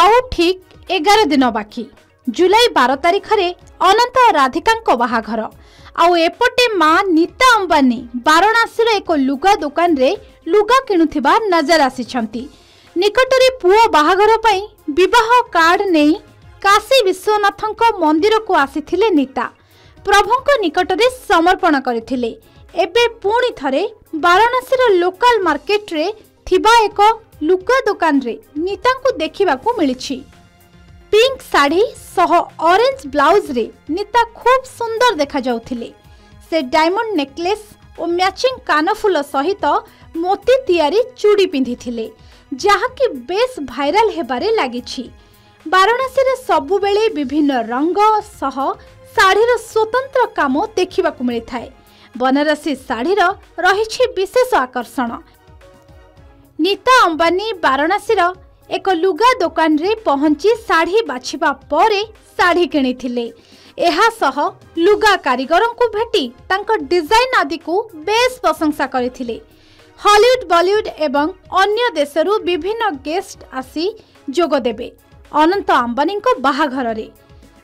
ଆଉ ଠିକ୍ ଏଗାର ଦିନ ବାକି। ଜୁଲାଇ ବାର ତାରିଖରେ ଅନନ୍ତ ରାଧିକାଙ୍କ ବାହାଘର। ଆଉ ଏପଟେ ମା ନୀତା ଅମ୍ବାନୀ ବାରାଣାସୀର ଏକ ଲୁଗା ଦୋକାନରେ ଲୁଗା କିଣୁଥିବା ନଜର ଆସିଛନ୍ତି। ନିକଟରେ ପୁଅ ବାହାଘର ପାଇଁ ବିବାହ କାର୍ଡ ନେଇ କାଶୀ ବିଶ୍ୱନାଥଙ୍କ ମନ୍ଦିରକୁ ଆସିଥିଲେ ନୀତା। ପ୍ରଭୁଙ୍କ ନିକଟରେ ସମର୍ପଣ କରିଥିଲେ। ଏବେ ପୁଣି ଥରେ ବାରାଣାସୀର ଲୋକାଲ ମାର୍କେଟରେ ଥିବା ଏକ ଲୁଗା ଦୋକାନରେ ନୀତାଙ୍କୁ ଦେଖିବାକୁ ମିଳିଛି। ପିଙ୍କ ଶାଢ଼ୀ ସହ ଅରେଞ୍ଜ ବ୍ଲାଉଜରେ ନୀତା ଖୁବ୍ ସୁନ୍ଦର ଦେଖାଯାଉଥିଲେ। ସେ ଡାଇମଣ୍ଡ ନେକଲେସ୍ ଓ ମ୍ୟାଚିଂ କାନଫୁଲ ସହିତ ମୋତି ତିଆରି ଚୁଡ଼ି ପିନ୍ଧିଥିଲେ ଯାହାକି ବେଶ୍ ଭାଇରାଲ ହେବାରେ ଲାଗିଛି। ବାରାଣାସୀରେ ସବୁବେଳେ ବିଭିନ୍ନ ରଙ୍ଗ ସହ ଶାଢ଼ୀର ସ୍ୱତନ୍ତ୍ର କାମ ଦେଖିବାକୁ ମିଳିଥାଏ। ବନାରସୀ ଶାଢ଼ୀର ରହିଛି ବିଶେଷ ଆକର୍ଷଣ। ନୀତା ଅମ୍ବାନୀ ବାରାଣାସୀର ଏକ ଲୁଗା ଦୋକାନରେ ପହଞ୍ଚି ଶାଢ଼ୀ ବାଛିବା ପରେ ଶାଢ଼ୀ କିଣିଥିଲେ ଏହା ସହ ଲୁଗା କାରିଗରଙ୍କୁ ଭେଟି ତାଙ୍କ ଡିଜାଇନ୍ ଆଦିକୁ ବେଶ୍ ପ୍ରଶଂସା କରିଥିଲେ ହଲିଉଡ୍ ବଲିଉଡ୍ ଏବଂ ଅନ୍ୟ ଦେଶରୁ ବିଭିନ୍ନ ଗେଷ୍ଟ ଆସି ଯୋଗଦେବେ ଅନନ୍ତ ଅମ୍ବାନୀଙ୍କ ବାହାଘରରେ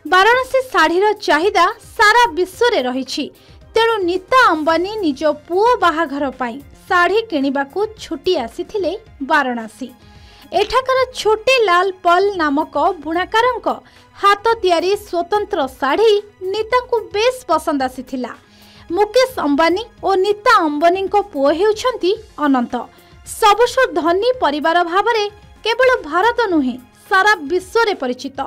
ବାରାଣାସୀ ଶାଢ଼ୀର ଚାହିଦା ସାରା ବିଶ୍ୱରେ ରହିଛି ତେଣୁ ନୀତା ଅମ୍ବାନୀ ନିଜ ପୁଅ ବାହାଘର ପାଇଁ ଶାଢ଼ୀ କିଣିବାକୁ ଛୁଟି ଆସିଥିଲେ ବାରାଣାସୀ। ଏଠାକାର ଛୋଟେ ଲାଲ ପଲ୍ ନାମକ ବୁଣାକାରଙ୍କ ହାତ ତିଆରି ସ୍ୱତନ୍ତ୍ର ଶାଢ଼ୀ ନୀତାଙ୍କୁ ବେଶ୍ ପସନ୍ଦ ଆସିଥିଲା। ମୁକେଶ ଅମ୍ବାନୀ ଓ ନୀତା ଅମ୍ବାନୀଙ୍କ ପୁଅ ହେଉଛନ୍ତି ଅନନ୍ତ। ସବୁଠୁ ଧନୀ ପରିବାର ଭାବରେ କେବଳ ଭାରତ ନୁହେଁ ସାରା ବିଶ୍ୱରେ ପରିଚିତ।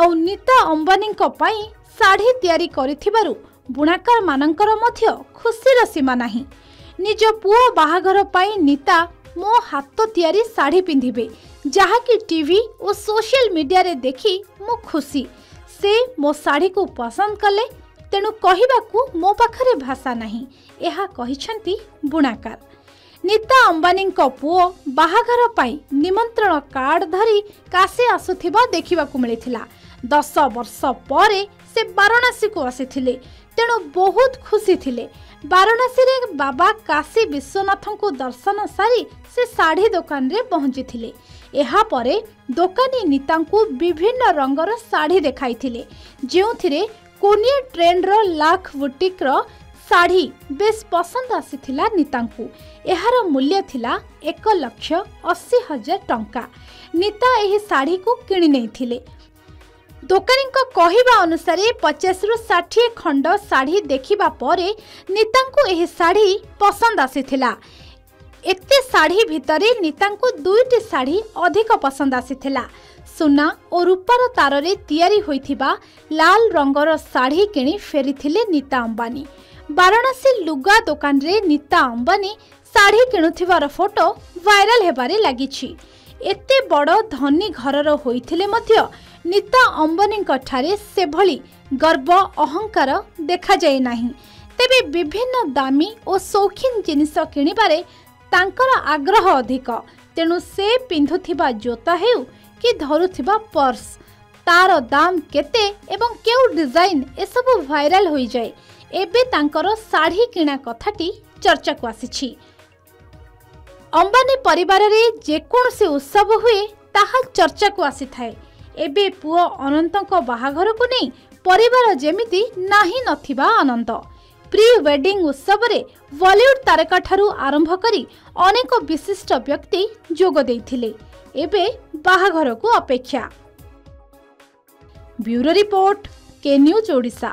ଆଉ ନୀତା ଅମ୍ବାନୀଙ୍କ ପାଇଁ ଶାଢ଼ୀ ତିଆରି କରିଥିବାରୁ ବୁଣାକାରମାନଙ୍କର ମଧ୍ୟ ଖୁସିର ସୀମା ନାହିଁ। ନିଜ ପୁଅ ବାହାଘର ପାଇଁ ନୀତା ମୋ ହାତ ତିଆରି ଶାଢ଼ୀ ପିନ୍ଧିବେ ଯାହାକି ଟିଭି ଓ ସୋସିଆଲ ମିଡ଼ିଆରେ ଦେଖି ମୁଁ ଖୁସି। ସେ ମୋ ଶାଢ଼ୀକୁ ପସନ୍ଦ କଲେ ତେଣୁ କହିବାକୁ ମୋ ପାଖରେ ଭାଷା ନାହିଁ ଏହା କହିଛନ୍ତି ବୁଣାକାର। ନୀତା ଅମ୍ବାନୀଙ୍କ ପୁଅ ବାହାଘର ପାଇଁ ନିମନ୍ତ୍ରଣ କାର୍ଡ ଧରି କାଶୀ ଆସୁଥିବା ଦେଖିବାକୁ ମିଳିଥିଲା। ଦଶ ବର୍ଷ ପରେ ସେ ବାରାଣାସୀକୁ ଆସିଥିଲେ। ତେଣୁ ବହୁତ ଖୁସି ଥିଲେ। ବାରାଣାସୀରେ ବାବା କାଶୀ ବିଶ୍ୱନାଥଙ୍କୁ ଦର୍ଶନ ସାରି ସେ ଶାଢ଼ୀ ଦୋକାନରେ ପହଞ୍ଚିଥିଲେ। ଏହାପରେ ଦୋକାନୀ ନୀତାଙ୍କୁ ବିଭିନ୍ନ ରଙ୍ଗର ଶାଢ଼ୀ ଦେଖାଇଥିଲେ। ଯେଉଁଥିରେ କୋନିଆ ଟ୍ରେଣ୍ଡର ଲାଖ ବୁଟିକ୍ର ଶାଢ଼ୀ ବେଶ୍ ପସନ୍ଦ ଆସିଥିଲା ନୀତାଙ୍କୁ। ଏହାର ମୂଲ୍ୟ ଥିଲା ଏକ ଲକ୍ଷ ଅଶୀ ହଜାର ଟଙ୍କା। ନୀତା ଏହି ଶାଢ଼ୀକୁ କିଣି ନେଇଥିଲେ। ଦୋକାନୀଙ୍କ କହିବା ଅନୁସାରେ ପଚାଶରୁ ଷାଠିଏ ଖଣ୍ଡ ଶାଢ଼ୀ ଦେଖିବା ପରେ ନୀତାଙ୍କୁ ଏହି ଶାଢ଼ୀ ପସନ୍ଦ ଆସିଥିଲା। ଏତେ ଶାଢ଼ୀ ଭିତରେ ନୀତାଙ୍କୁ ଦୁଇଟି ଶାଢ଼ୀ ଅଧିକ ପସନ୍ଦ ଆସିଥିଲା। ସୁନା ଓ ରୂପାର ତାରରେ ତିଆରି ହୋଇଥିବା ଲାଲ ରଙ୍ଗର ଶାଢ଼ୀ କିଣି ଫେରିଥିଲେ ନୀତା ଅମ୍ବାନୀ। ବାରାଣାସୀ ଲୁଗା ଦୋକାନରେ ନୀତା ଅମ୍ବାନୀ ଶାଢ଼ୀ କିଣୁଥିବାର ଫଟୋ ଭାଇରାଲ ହେବାରେ ଲାଗିଛି। ଏତେ ବଡ଼ ଧନୀ ଘରର ହୋଇଥିଲେ ମଧ୍ୟ ନୀତା ଅମ୍ବାନୀଙ୍କ ଠାରେ ସେଭଳି ଗର୍ବ ଅହଙ୍କାର ଦେଖାଯାଏ ନାହିଁ। ତେବେ ବିଭିନ୍ନ ଦାମୀ ଓ ସୌଖିନ ଜିନିଷ କିଣିବାରେ ତାଙ୍କର ଆଗ୍ରହ ଅଧିକ। ତେଣୁ ସେ ପିନ୍ଧୁଥିବା ଜୋତା ହେଉ କି ଧରୁଥିବା ପର୍ସ ତାର ଦାମ କେତେ ଏବଂ କେଉଁ ଡିଜାଇନ୍ ଏସବୁ ଭାଇରାଲ ହୋଇଯାଏ। ଏବେ ତାଙ୍କର ଶାଢ଼ୀ କିଣା କଥାଟି ଚର୍ଚ୍ଚାକୁ ଆସିଛି। ଅମ୍ବାନୀ ପରିବାରରେ ଯେକୌଣସି ଉତ୍ସବ ହୁଏ ତାହା ଚର୍ଚ୍ଚାକୁ ଆସିଥାଏ। ଏବେ ପୁଅ ଅନନ୍ତଙ୍କ ବାହାଘରକୁ ନେଇ ପରିବାର ଯେମିତି ନାହିଁ ନଥିବା ଆନନ୍ଦ। ପ୍ରି ୱେଡିଂ ଉତ୍ସବରେ ବଲିଉଡ୍ ତାରକାଠାରୁ ଆରମ୍ଭ କରି ଅନେକ ବିଶିଷ୍ଟ ବ୍ୟକ୍ତି ଯୋଗ ଦେଇଥିଲେ। ଏବେ ବାହାଘରକୁ ଅପେକ୍ଷା। Bureau report K news Odisha.